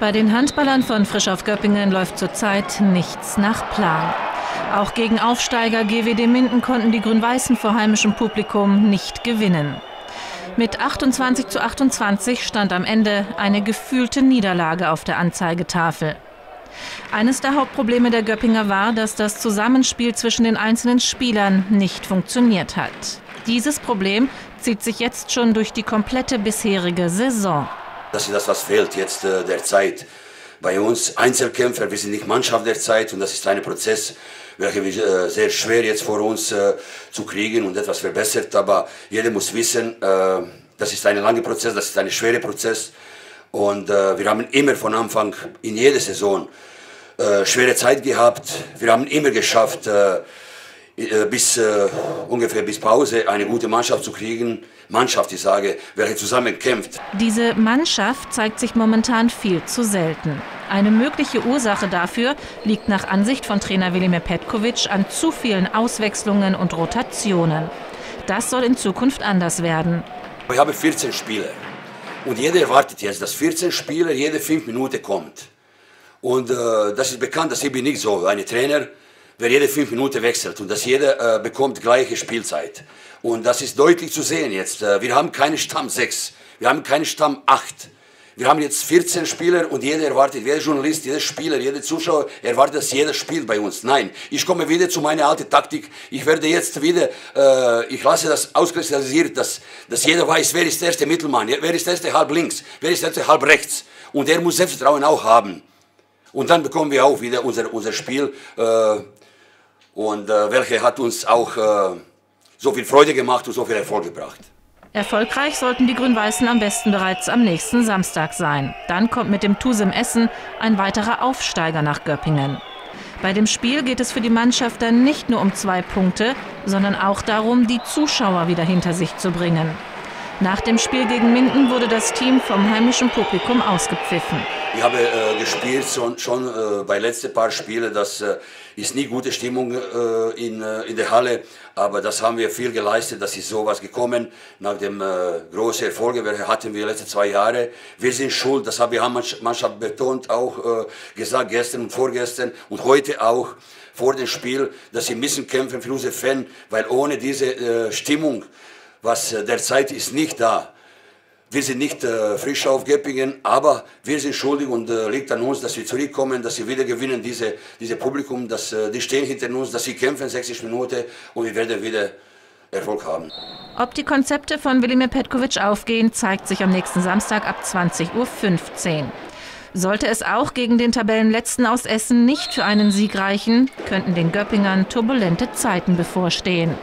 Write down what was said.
Bei den Handballern von Frisch auf Göppingen läuft zurzeit nichts nach Plan. Auch gegen Aufsteiger GWD Minden konnten die Grün-Weißen vor heimischem Publikum nicht gewinnen. Mit 28 zu 28 stand am Ende eine gefühlte Niederlage auf der Anzeigetafel. Eines der Hauptprobleme der Göppinger war, dass das Zusammenspiel zwischen den einzelnen Spielern nicht funktioniert hat. Dieses Problem zieht sich jetzt schon durch die komplette bisherige Saison. Das ist das, was fehlt jetzt äh, der Zeit. Bei uns Einzelkämpfer, wir sind nicht Mannschaft der Zeit und das ist ein Prozess, welcher äh, sehr schwer jetzt vor uns äh, zu kriegen und etwas verbessert. Aber jeder muss wissen, äh, das ist ein langer Prozess, das ist ein schwerer Prozess. Und äh, wir haben immer von Anfang in jeder Saison äh, schwere Zeit gehabt. Wir haben immer geschafft, bis äh, ungefähr bis Pause eine gute Mannschaft zu kriegen. Mannschaft, ich sage, welche zusammen kämpft. Diese Mannschaft zeigt sich momentan viel zu selten. Eine mögliche Ursache dafür liegt nach Ansicht von Trainer Velimir Petkovic an zu vielen Auswechslungen und Rotationen. Das soll in Zukunft anders werden. Ich habe 14 Spieler und jeder erwartet jetzt, dass 14 Spieler jede fünf Minuten kommt. Und äh, das ist bekannt, dass ich bin nicht so ein Trainer wer jede fünf Minuten wechselt und dass jeder äh, bekommt gleiche Spielzeit. Und das ist deutlich zu sehen jetzt. Äh, wir haben keine Stamm 6, wir haben keine Stamm 8. Wir haben jetzt 14 Spieler und jeder erwartet, jeder Journalist, jeder Spieler, jeder Zuschauer erwartet, dass jeder spielt bei uns. Nein, ich komme wieder zu meiner alten Taktik. Ich werde jetzt wieder, äh, ich lasse das auskristallisiert, dass, dass jeder weiß, wer ist der erste Mittelmann, wer ist der erste halb links, wer ist der erste halb rechts. Und er muss Selbstvertrauen auch haben. Und dann bekommen wir auch wieder unser, unser Spiel. Äh, und äh, welche hat uns auch äh, so viel Freude gemacht und so viel Erfolg gebracht. Erfolgreich sollten die Grün-Weißen am besten bereits am nächsten Samstag sein. Dann kommt mit dem TuSim Essen ein weiterer Aufsteiger nach Göppingen. Bei dem Spiel geht es für die Mannschaft dann nicht nur um zwei Punkte, sondern auch darum, die Zuschauer wieder hinter sich zu bringen. Nach dem Spiel gegen Minden wurde das Team vom heimischen Publikum ausgepfiffen. Ich habe äh, gespielt schon, schon äh, bei letzten paar Spielen. Das äh, ist nie gute Stimmung äh, in, äh, in der Halle, aber das haben wir viel geleistet. Das ist sowas gekommen nach dem äh, großen Erfolg, welche hatten wir letzte zwei Jahre. Wir sind schuld. Das haben wir Mannschaft betont, auch gesagt gestern und vorgestern und heute auch vor dem Spiel, dass sie müssen kämpfen für unsere Fans, weil ohne diese Stimmung was äh, derzeit ist nicht da. Wir sind nicht äh, frisch auf Göppingen, aber wir sind schuldig und äh, liegt an uns, dass wir zurückkommen, dass wir wieder gewinnen, diese, diese Publikum, dass, äh, die stehen hinter uns, dass sie kämpfen 60 Minuten und wir werden wieder Erfolg haben. Ob die Konzepte von Wilimir Petkovic aufgehen, zeigt sich am nächsten Samstag ab 20.15 Uhr. Sollte es auch gegen den Tabellenletzten aus Essen nicht für einen Sieg reichen, könnten den Göppingern turbulente Zeiten bevorstehen.